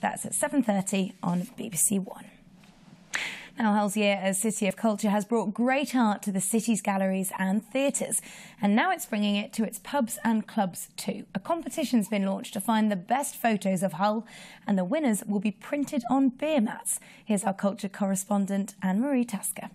That's at 7.30 on BBC One. Now, Hull's year as City of Culture has brought great art to the city's galleries and theatres, and now it's bringing it to its pubs and clubs too. A competition's been launched to find the best photos of Hull, and the winners will be printed on beer mats. Here's our culture correspondent, Anne Marie Tasker.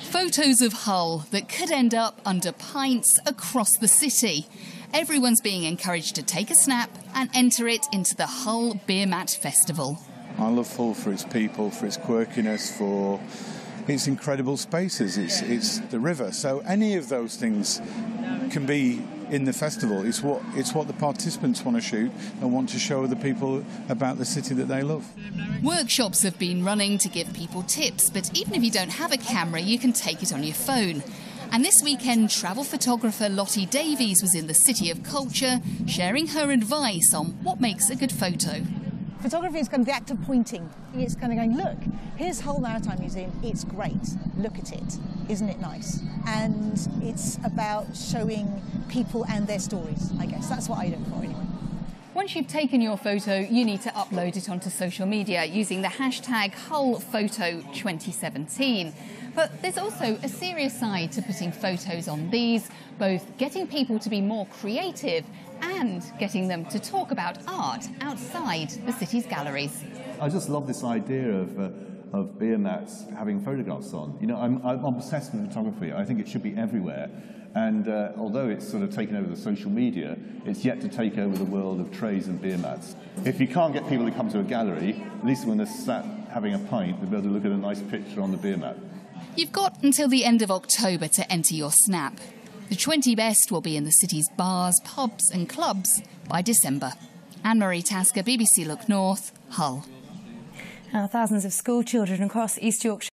Photos of Hull that could end up under pints across the city. Everyone's being encouraged to take a snap and enter it into the Hull Beer Mat Festival. I love Hull for its people, for its quirkiness, for its incredible spaces. It's it's the river. So any of those things can be in the festival. It's what it's what the participants want to shoot and want to show the people about the city that they love. Workshops have been running to give people tips, but even if you don't have a camera, you can take it on your phone. And this weekend, travel photographer Lottie Davies was in the City of Culture, sharing her advice on what makes a good photo. Photography is kind of the act of pointing. It's kind of going, look, here's Hull Maritime Museum. It's great. Look at it. Isn't it nice? And it's about showing people and their stories, I guess. That's what I look for anyway. Once you've taken your photo, you need to upload it onto social media using the hashtag HullPhoto2017. But there's also a serious side to putting photos on these, both getting people to be more creative and getting them to talk about art outside the city's galleries. I just love this idea of, uh, of beer mats having photographs on. You know, I'm, I'm obsessed with photography. I think it should be everywhere. And uh, although it's sort of taken over the social media, it's yet to take over the world of trays and beer mats. If you can't get people to come to a gallery, at least when they're sat having a pint, they'll be able to look at a nice picture on the beer mat. You've got until the end of October to enter your snap. The 20 best will be in the city's bars, pubs, and clubs by December. Anne Marie Tasker, BBC Look North, Hull. Now, thousands of school children across East Yorkshire